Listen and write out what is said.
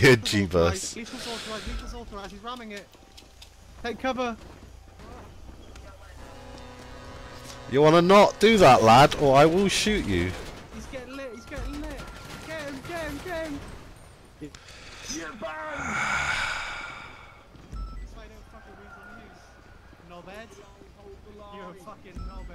good, Lethal's G-Bus. authorised, Lethal's authorised, lethal's authorised, he's ramming it. Take cover. You wanna not do that, lad, or I will shoot you. He's getting lit, he's getting lit. Get him, get him, get him. You're banned! This way don't fucking reason news. Knobhead. You're a fucking knobhead.